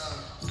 sound.